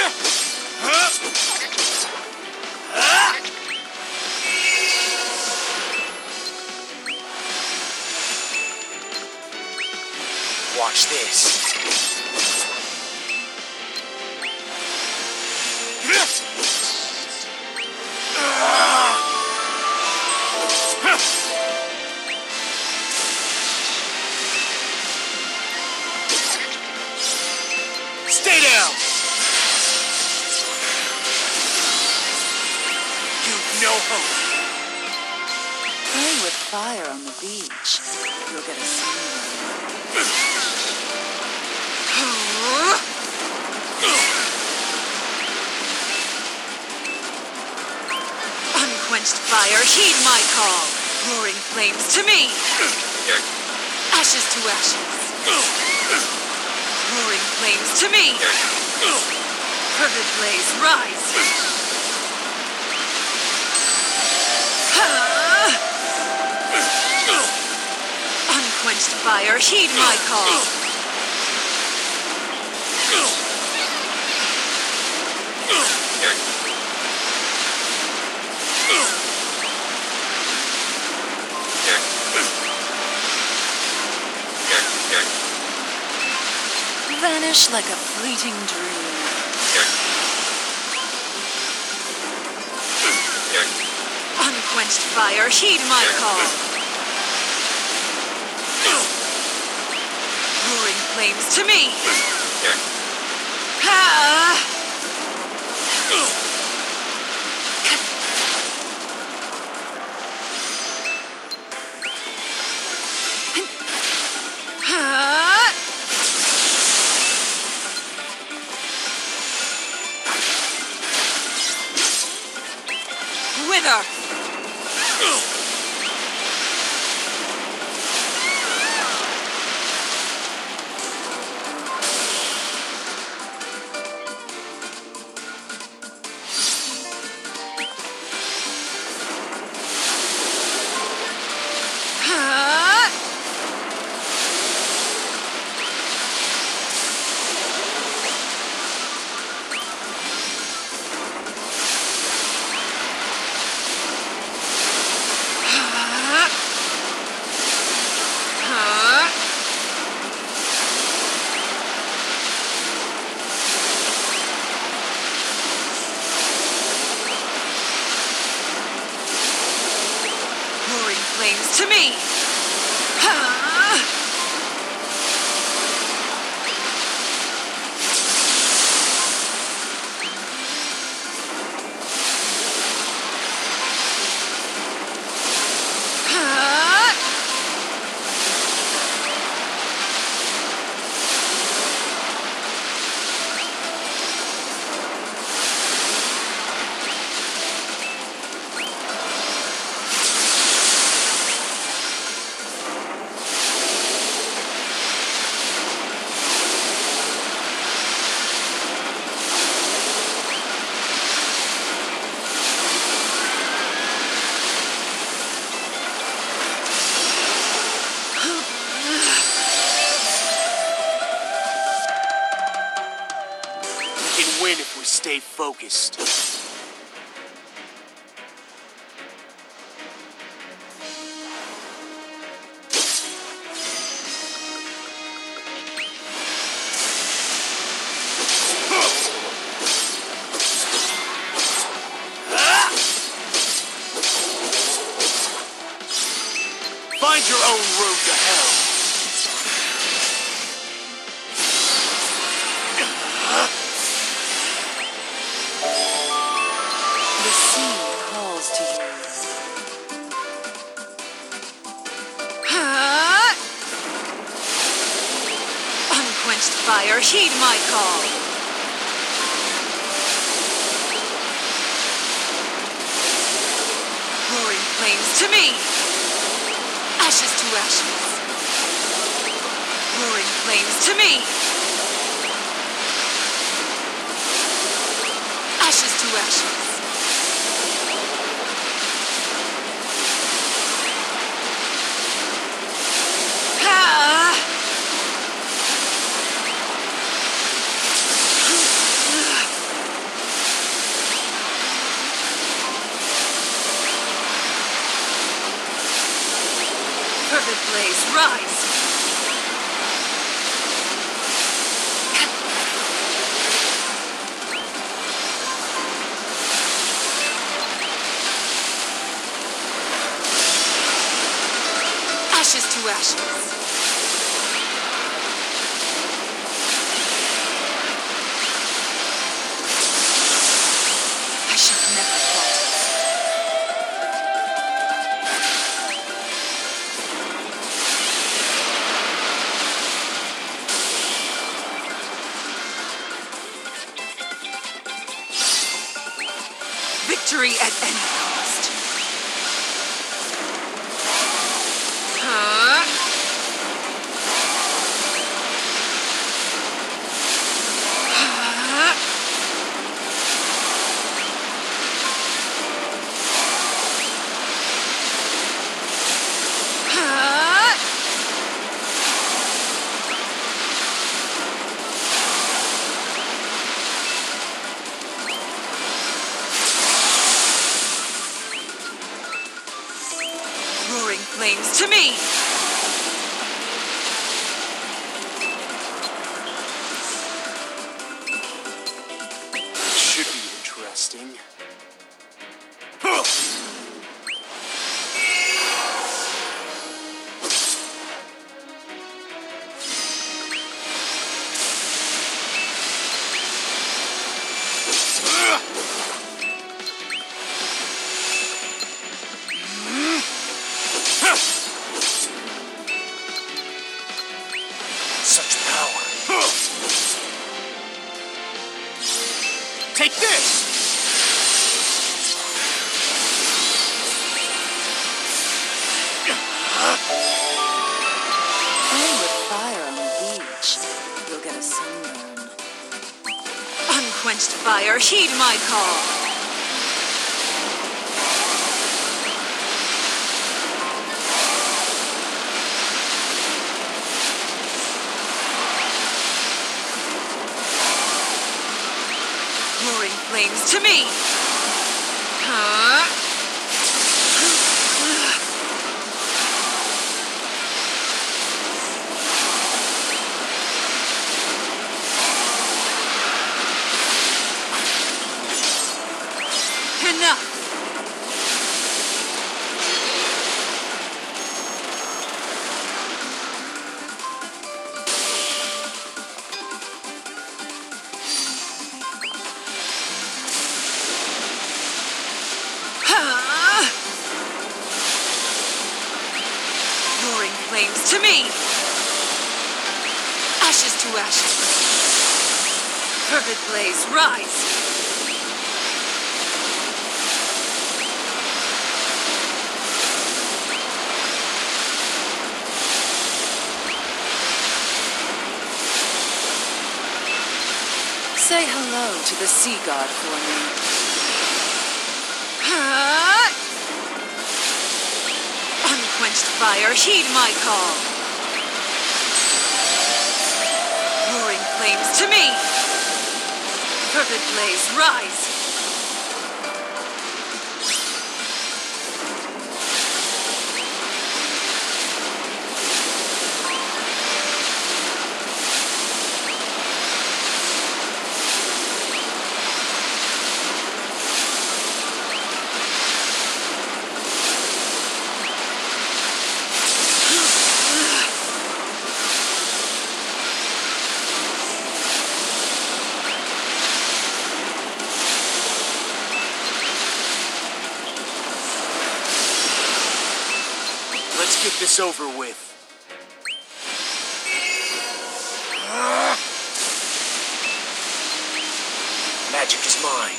Watch fire, heed my call. Roaring flames to me. Ashes to ashes. Roaring flames to me. Fervid blaze, rise. Unquenched fire, heed my call. Vanish like a fleeting dream. Unquenched fire, heed my call. Roaring flames to me. Ah! Focused. Calls to you. Unquenched fire, heed my call. Roaring flames to me. Ashes to ashes. Roaring flames to me. Ashes to ashes. blaze, rise! To me! Take this! Playing with fire on the beach. You'll get a sunburn. Unquenched fire, heed my call! Flames to me! To ashes! Fervid blaze, rise! Say hello to the sea god for me. Unquenched fire, heed my call! Roaring to me! Perfect blaze, rise! Let's get this over with. Magic is mine.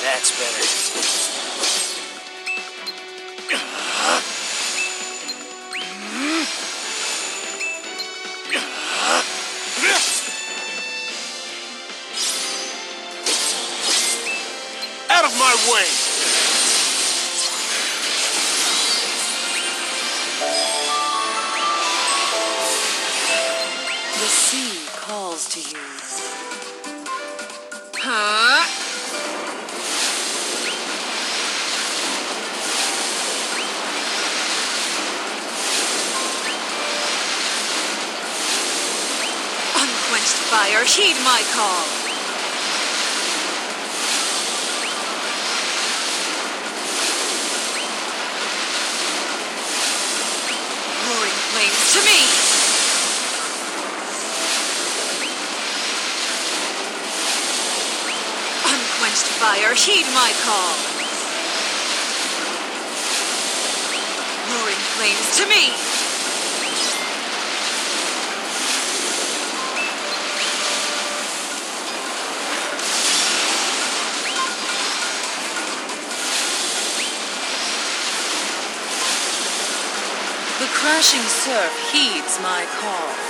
That's better. way. The sea calls to you. Huh? Unquenched fire, heed my call. To me! Unquenched fire, heed my call. Roaring flames to me! The crashing surf heeds my call.